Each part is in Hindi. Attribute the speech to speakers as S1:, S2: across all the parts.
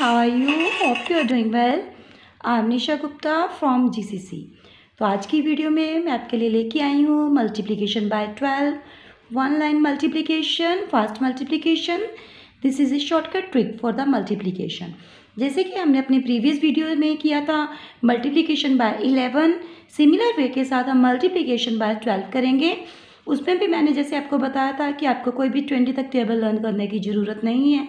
S1: how are you? Hope you are doing well. I'm Nisha Gupta from GCC तो आज की वीडियो में मैं आपके लिए लेके आई हूँ multiplication by twelve one line multiplication fast multiplication this is a shortcut trick for the multiplication जैसे कि हमने अपने प्रीवियस वीडियो में किया था multiplication by eleven similar way के साथ हम मल्टीप्लिकेशन बाय ट्वेल्व करेंगे. उसमें भी मैंने जैसे आपको बताया था कि आपको कोई भी ट्वेंटी तक टेबल लर्न करने की ज़रूरत नहीं है।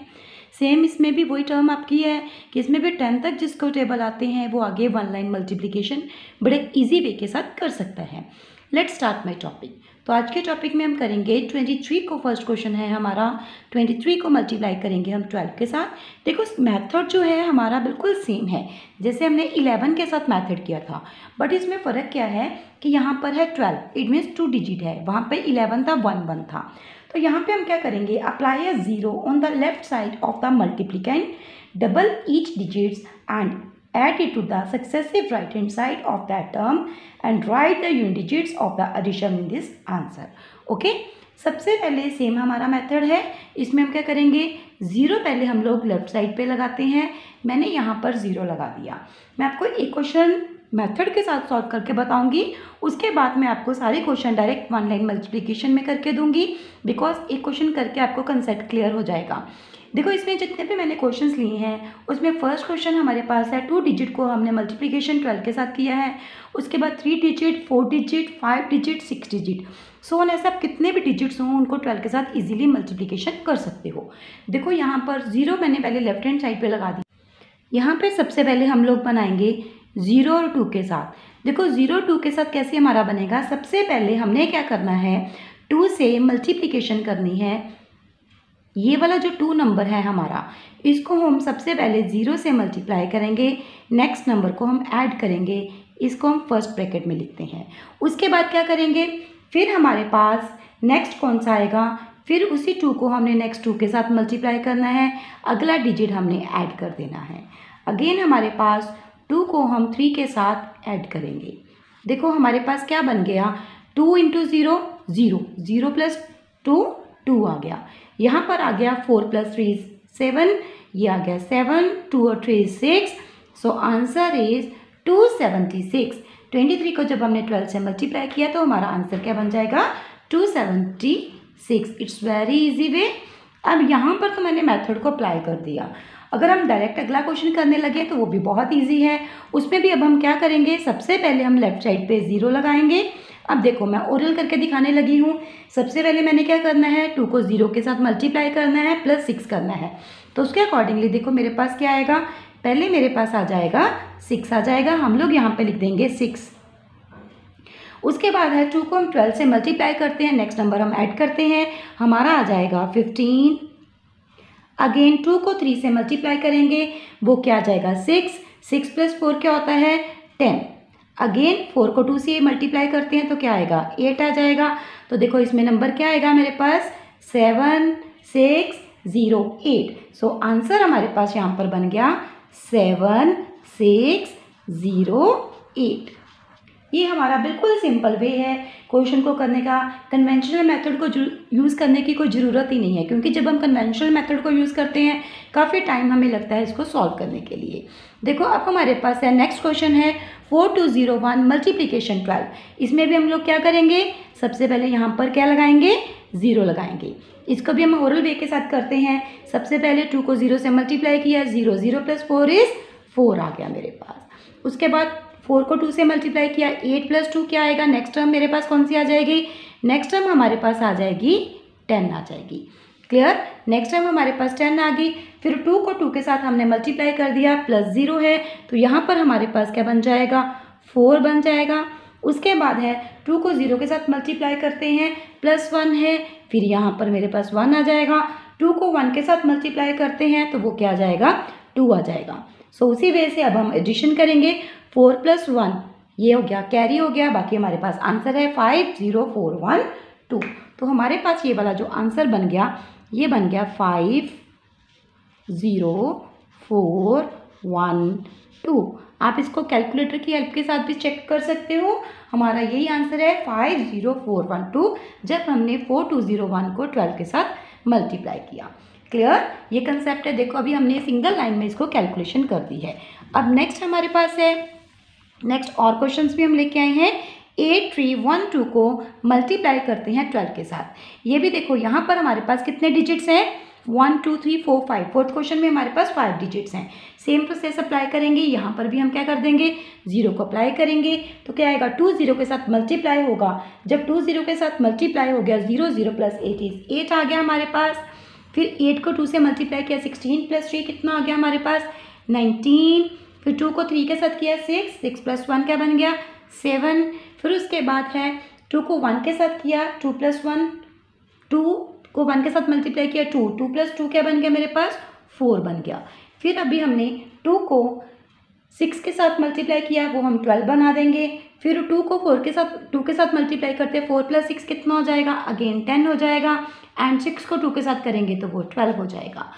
S1: सेम इसमें भी वही टर्म आपकी है कि इसमें भी टेन तक जिसको टेबल आते हैं, वो आगे वन लाइन मल्टीप्लीकेशन बड़े ईजी वे के साथ कर सकता है। लेट स्टार्ट माई टॉपिक तो आज के टॉपिक में हम करेंगे ट्वेंटी थ्री को फ़र्स्ट क्वेश्चन है हमारा। ट्वेंटी थ्री को मल्टीप्लाई करेंगे हम ट्वेल्व के साथ। देखो मेथड जो है हमारा बिल्कुल सेम है। जैसे हमने इलेवन के साथ मेथड किया था। बट इसमें फ़र्क क्या है कि यहाँ पर है twelve it means two digit है। वहाँ पर इलेवन था वन वन था। तो यहाँ पे हम क्या करेंगे? Apply a zero on the left side of the multiplicand double each digits and add it to the successive right hand side of that term, and write the unit digits of the addition in this answer. Okay? सबसे पहले सेम हमारा मेथड है। इसमें हम क्या करेंगे? ज़ीरो पहले हम लोग लेफ़्ट साइड पे लगाते हैं। मैंने यहाँ पर ज़ीरो लगा दिया। मैं आपको एक क्वेश्चन मेथड के साथ सॉल्व करके बताऊँगी। उसके बाद मैं आपको सारे question direct one line multiplication में करके दूँगी। बिकॉज़ एक क्वेश्चन करके आपको कंसेप्ट क्लियर हो जाएगा। देखो, इसमें जितने भी मैंने क्वेश्चंस लिए हैं, उसमें फ़र्स्ट क्वेश्चन हमारे पास है टू डिजिट को हमने मल्टीप्लिकेशन ट्वेल्व के साथ किया है। उसके बाद three digit four digit five digit six digit so on ऐसे आप कितने भी डिजिट्स हों, उनको ट्वेल्व के साथ इजीली मल्टीप्लिकेशन कर सकते हो। देखो, यहाँ पर ज़ीरो मैंने पहले लेफ़्ट हैंड साइड पे लगा दी। यहाँ पे सबसे पहले हम लोग बनाएँगे ज़ीरो और टू के साथ। देखो, ज़ीरो टू के साथ कैसे हमारा बनेगा? सबसे पहले हमने क्या करना है? टू से मल्टीप्लिकेशन करनी है। ये वाला जो टू नंबर है हमारा, इसको हम सबसे पहले ज़ीरो से मल्टीप्लाई करेंगे। नेक्स्ट नंबर को हम ऐड करेंगे। इसको हम फ़र्स्ट ब्रैकेट में लिखते हैं। उसके बाद क्या करेंगे? फिर हमारे पास नेक्स्ट कौन सा आएगा? फिर उसी टू को हमने नेक्स्ट टू के साथ मल्टीप्लाई करना है। अगला डिजिट हमने ऐड कर देना है। अगेन हमारे पास टू को हम थ्री के साथ ऐड करेंगे। देखो हमारे पास क्या बन गया? Two into zero zero zero plus two two आ गया। यहाँ पर आ गया फोर प्लस थ्री सेवन ये आ गया सेवन टू और three six so answer is two seventy six twenty three को जब हमने ट्वेल्व से मल्टीप्लाई किया तो हमारा आंसर क्या बन जाएगा? Two seventy six it's very easy way अब यहाँ पर तो मैंने मेथड को अप्लाई कर दिया। अगर हम डायरेक्ट अगला क्वेश्चन करने लगे तो वो भी बहुत ईजी है। उसमें भी अब हम क्या करेंगे? सबसे पहले हम लेफ़्ट साइड पे ज़ीरो लगाएँगे। अब देखो, मैं ओरल करके दिखाने लगी हूँ। सबसे पहले मैंने क्या करना है? टू को ज़ीरो के साथ मल्टीप्लाई करना है प्लस सिक्स करना है। तो उसके अकॉर्डिंगली देखो, मेरे पास क्या आएगा? पहले मेरे पास आ जाएगा सिक्स आ जाएगा। हम लोग यहाँ पे लिख देंगे सिक्स उसके बाद है टू को हम ट्वेल्व से मल्टीप्लाई करते हैं। नेक्स्ट नंबर हम ऐड करते हैं। हमारा आ जाएगा फिफ्टीन अगेन टू को थ्री से मल्टीप्लाई करेंगे, वो क्या आ जाएगा? सिक्स सिक्स प्लस फोर क्या होता है? टेन अगेन फोर को टू से मल्टीप्लाई करते हैं तो क्या आएगा? एट आ जाएगा। तो देखो, इसमें नंबर क्या आएगा मेरे पास? Seven six zero eight so answer हमारे पास यहाँ पर बन गया। सेवन सिक्स ज़ीरो एट ये हमारा बिल्कुल सिंपल वे है। क्वेश्चन को करने का कन्वेंशनल मेथड को यूज़ करने की कोई ज़रूरत ही नहीं है, क्योंकि जब हम कन्वेंशनल मेथड को यूज़ करते हैं, काफ़ी टाइम हमें लगता है इसको सॉल्व करने के लिए। देखो, अब हमारे पास है नेक्स्ट क्वेश्चन है four two zero one multiplication twelve इसमें भी हम लोग क्या करेंगे? सबसे पहले यहाँ पर क्या लगाएँगे? ज़ीरो लगाएँगे। इसको भी हम ओरल वे के साथ करते हैं। सबसे पहले टू को ज़ीरो से मल्टीप्लाई किया zero zero plus four is four आ गया मेरे पास। उसके बाद फोर को टू से मल्टीप्लाई किया एट प्लस टू क्या आएगा? नेक्स्ट टर्म मेरे पास कौन सी आ जाएगी? नेक्स्ट टर्म हमारे पास आ जाएगी टेन आ जाएगी। क्लियर? नेक्स्ट टाइम हमारे पास टेन आ गई फिर टू को टू के साथ हमने मल्टीप्लाई कर दिया प्लस ज़ीरो है तो यहाँ पर हमारे पास क्या बन जाएगा? फोर बन जाएगा। उसके बाद है टू को ज़ीरो के साथ मल्टीप्लाई करते हैं प्लस वन है फिर यहाँ पर मेरे पास वन आ जाएगा। टू को वन के साथ मल्टीप्लाई करते हैं तो वो क्या आ जाएगा? टू आ जाएगा। सो so, उसी वे से अब हम एडिशन करेंगे। फोर प्लस वन, ये हो गया, कैरी हो गया, बाकी हमारे पास आंसर है five, zero, four, one, two. तो हमारे पास ये वाला जो आंसर बन गया, ये बन गया five, zero, four, one, two. आप इसको कैलकुलेटर की हेल्प के साथ भी चेक कर सकते हो। हमारा यही आंसर है five, zero, four, one, two, जब हमने फोर, टू, ज़ीरो, वन को ट्वेल्व के साथ मल्टीप्लाई किया। क्लियर? ये कंसेप्ट है, देखो, अभी हमने सिंगल लाइन में इसको कैलकुलेशन कर दी है। अब नेक्स्ट हमारे पास है नेक्स्ट और क्वेश्चन भी हम लेके आए हैं। एट थ्री वन टू को मल्टीप्लाई करते हैं ट्वेल्व के साथ। ये भी देखो, यहाँ पर हमारे पास कितने डिजिट्स हैं? One two three four five fourth question में हमारे पास फाइव डिजिट्स हैं। सेम प्रोसेस अप्लाई करेंगे। यहाँ पर भी हम क्या कर देंगे? ज़ीरो को अप्लाई करेंगे। तो क्या आएगा? टू ज़ीरो के साथ मल्टीप्लाई होगा। जब टू ज़ीरो के साथ मल्टीप्लाई हो गया zero zero plus eight is eight आ गया हमारे पास। फिर एट को टू से मल्टीप्लाई किया सिक्सटीन प्लस थ्री कितना आ गया हमारे पास? नाइनटीन फिर टू को थ्री के साथ किया सिक्स सिक्स प्लस वन क्या बन गया? सेवन फिर उसके बाद है टू को वन के साथ किया टू प्लस वन टू को वन के साथ मल्टीप्लाई किया टू टू प्लस टू क्या बन गया मेरे पास? फोर बन गया। फिर अभी हमने टू को सिक्स के साथ मल्टीप्लाई किया, वो हम ट्वेल्व बना देंगे। फिर टू को फोर के साथ टू के साथ मल्टीप्लाई करते हैं फोर प्लस सिक्स कितना हो जाएगा? अगेन टेन हो जाएगा। एंड सिक्स को टू के साथ करेंगे तो वो ट्वेल्व हो जाएगा।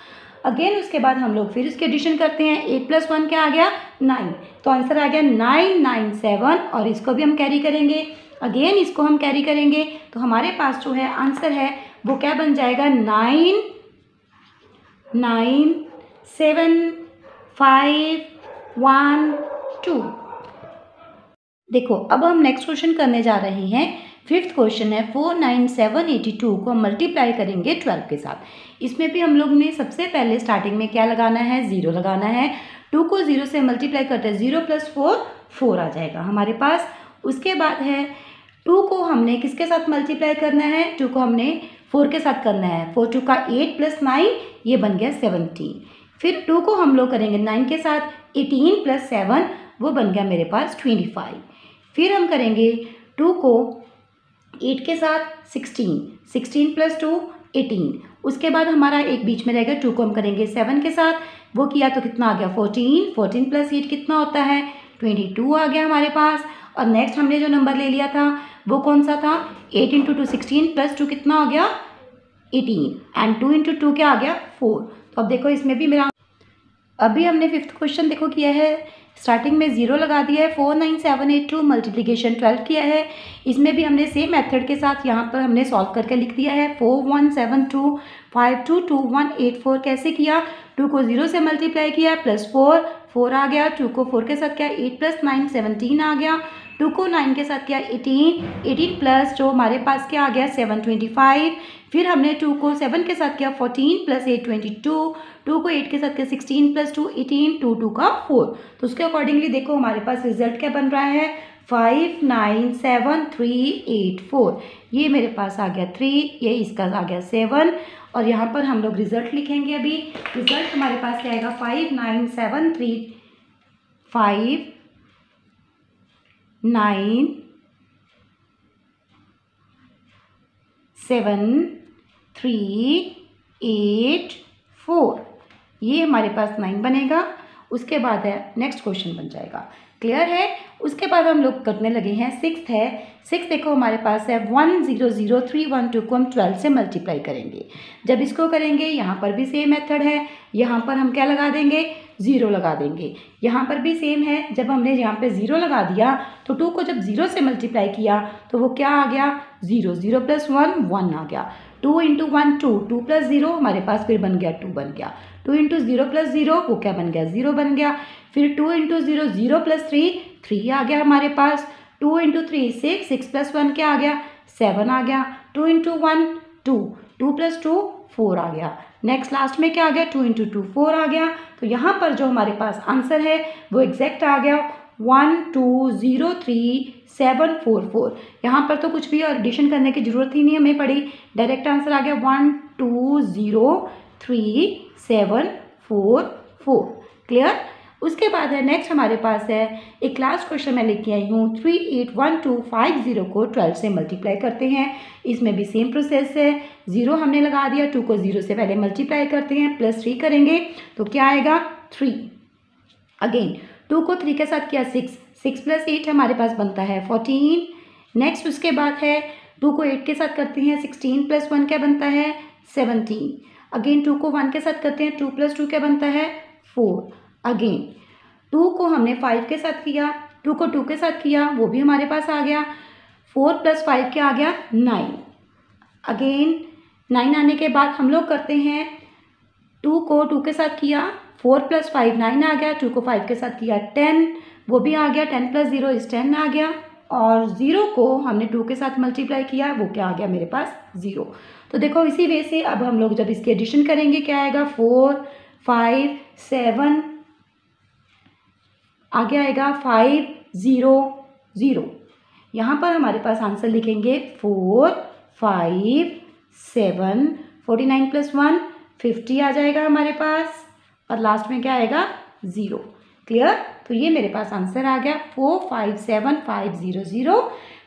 S1: अगेन उसके बाद हम लोग फिर इसके एडिशन करते हैं। एट प्लस वन क्या आ गया? नाइन तो आंसर आ गया नाइन नाइन सेवन और इसको भी हम कैरी करेंगे। अगेन इसको हम कैरी करेंगे। तो हमारे पास जो है आंसर है, वो क्या बन जाएगा? Nine nine seven five one two देखो, अब हम नेक्स्ट क्वेश्चन करने जा रहे हैं। फिफ्थ क्वेश्चन है, four nine seven eighty two को मल्टीप्लाई करेंगे ट्वेल्व के साथ। इसमें भी हम लोग ने सबसे पहले स्टार्टिंग में क्या लगाना है? ज़ीरो लगाना है। टू को ज़ीरो से मल्टीप्लाई करते हैं ज़ीरो प्लस फोर फोर आ जाएगा हमारे पास। उसके बाद है टू को हमने किसके साथ मल्टीप्लाई करना है? टू को हमने फोर के साथ करना है। फोर टू का एट प्लस नाइन ये बन गया सेवनटीन फिर टू को हम लोग करेंगे नाइन के साथ एटीन प्लस सेवन वो बन गया मेरे पास ट्वेंटी फाइव फिर हम करेंगे टू को एट के साथ sixteen sixteen plus two eighteen उसके बाद हमारा एक बीच में रहेगा टू को हम करेंगे सेवन के साथ। वो किया तो कितना आ गया? फोर्टीन फोर्टीन प्लस एट कितना होता है? ट्वेंटी टू आ गया हमारे पास। और नेक्स्ट हमने जो नंबर ले लिया था, वो कौन सा था? Eight into two sixteen plus two कितना हो गया? Eighteen and two into two क्या आ गया? फोर तो अब देखो इसमें भी मेरा अभी हमने फिफ्थ क्वेश्चन देखो किया है। स्टार्टिंग में ज़ीरो लगा दिया है। Four nine seven eight two multiplication twelve किया है। इसमें भी हमने सेम मेथड के साथ यहाँ पर हमने सॉल्व करके लिख दिया है। Four one seven two five two two one eight four कैसे किया? टू को ज़ीरो से मल्टीप्लाई किया। प्लस फोर फोर आ गया। टू को फोर के साथ क्या? एट प्लस नाइन सेवनटीन आ गया। टू को नाइन के साथ किया, एटीन एटीन प्लस जो हमारे पास क्या आ गया सेवन ट्वेंटी फाइव फिर हमने टू को सेवन के साथ किया fourteen plus eight twenty two two को एट के साथ किया sixteen plus two eighteen two two का फोर तो उसके अकॉर्डिंगली देखो हमारे पास रिज़ल्ट क्या बन रहा है? Five nine seven three eight four ये मेरे पास आ गया थ्री ये इसका आ गया सेवन और यहाँ पर हम लोग रिज़ल्ट लिखेंगे अभी। रिज़ल्ट हमारे पास क्या आएगा? Five nine seven three five nine, seven, three, eight, four. ये हमारे पास नाइन बनेगा, उसके बाद है, नेक्स्ट क्वेश्चन बन जाएगा। क्लियर है। उसके बाद हम लोग करने लगे हैं। सिक्स है। सिक्स देखो हमारे पास है। One zero zero three one two को हम ट्वेल्व से मल्टीप्लाई करेंगे। जब इसको करेंगे, यहाँ पर भी सेम मेथड है। यहाँ पर हम क्या लगा देंगे? ज़ीरो लगा देंगे। यहाँ पर भी सेम है। जब हमने यहाँ पे ज़ीरो लगा दिया तो टू को जब ज़ीरो से मल्टीप्लाई किया तो वो क्या आ गया? Zero zero plus one one आ गया। Two into one two two plus zero, हमारे पास फिर बन गया टू बन गया। Two into zero plus zero, वो क्या बन गया? ज़ीरो बन गया। फिर two into zero zero plus three three आ गया हमारे पास। Two into three, six six plus one क्या आ गया? सेवन आ गया। Two into one, two. Two plus two, four आ गया। नेक्स्ट लास्ट में क्या आ गया? टू इंटू टू, फोर आ गया। तो यहाँ पर जो हमारे पास आंसर है, वो एग्जैक्ट आ गया। One two zero three seven four four यहाँ पर तो कुछ भी एडिशन करने की ज़रूरत ही नहीं, हमें पड़ी। डायरेक्ट आंसर आ गया one two zero three seven four four clear उसके बाद है नेक्स्ट हमारे पास है, एक लास्ट क्वेश्चन मैं लेके आई हूँ। Three eight one two five zero को ट्वेल्व से मल्टीप्लाई करते हैं। इसमें भी सेम प्रोसेस है। ज़ीरो हमने लगा दिया टू को ज़ीरो से पहले मल्टीप्लाई करते हैं प्लस थ्री करेंगे तो क्या आएगा? थ्री अगेन टू को थ्री के साथ किया, सिक्स। सिक्स प्लस एट हमारे पास बनता है, फोर्टीन। नेक्स्ट उसके बाद है, टू को एट के साथ करते हैं, सिक्सटीन प्लस वन क्या बनता है, सेवनटीन। अगेन टू को वन के साथ करते हैं, टू प्लस टू क्या बनता है, फोर। अगेन, टू को हमने फाइव के साथ किया, टू को टू के साथ किया, वो भी हमारे पास आ गया, फोर प्लस फाइव क्या आ गया, नाइन। अगेन, नाइन आने के बाद हम लोग करते हैं, टू को टू के साथ किया फोर प्लस फाइव नाइन आ गया, टू को फाइव के साथ किया टेन, वो भी आ गया, ten plus zero is ten आ गया, और ज़ीरो को हमने टू के साथ मल्टीप्लाई किया, वो क्या आ गया मेरे पास ज़ीरो। तो देखो, इसी वे से अब हम लोग जब इसकी एडिशन करेंगे, क्या आएगा? फोर, फाइव, सेवन, आगे आएगा, फाइव, ज़ीरो ज़ीरो। यहाँ पर हमारे पास आंसर लिखेंगे four, five, seven, forty nine plus one, fifty आ जाएगा हमारे पास। और लास्ट में क्या आएगा? ज़ीरो क्लियर तो ये मेरे पास आंसर आ गया. Four five seven five zero zero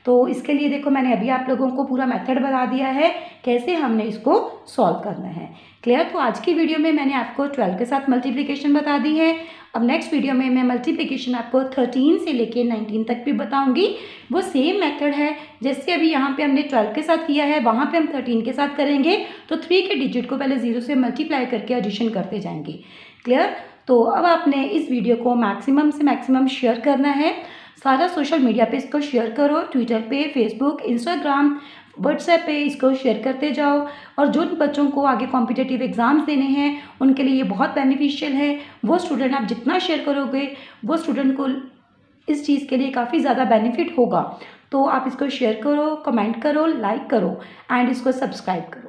S1: तो इसके लिए देखो मैंने अभी आप लोगों को पूरा मेथड बता दिया है, कैसे हमने इसको सॉल्व करना है. क्लियर तो आज की वीडियो में मैंने आपको ट्वेल्व के साथ मल्टीप्लिकेशन बता दी है. अब नेक्स्ट वीडियो में मैं मल्टीप्लिकेशन आपको थर्टीन से लेके नाइनटीन तक भी बताऊँगी. वो सेम मेथड है, जैसे अभी यहाँ पे हमने ट्वेल्व के साथ किया है, वहाँ पे हम थर्टीन के साथ करेंगे तो थ्री के डिजिट को पहले ज़ीरो से मल्टीप्लाई करके एडिशन करते जाएँगे. क्लियर? तो अब आपने इस वीडियो को मैक्सिमम से मैक्सिमम शेयर करना है। सारा सोशल मीडिया पे इसको शेयर करो ट्विटर पे फेसबुक इंस्टाग्राम व्हाट्सएप पे इसको शेयर करते जाओ। और जो बच्चों को आगे कॉम्पिटेटिव एग्ज़ाम्स देने हैं, उनके लिए ये बहुत बेनिफिशियल है। वो स्टूडेंट आप जितना शेयर करोगे, वो स्टूडेंट को इस चीज़ के लिए काफ़ी ज़्यादा बेनिफिट होगा। तो आप इसको शेयर करो कमेंट करो लाइक करो एंड इसको सब्सक्राइब करो।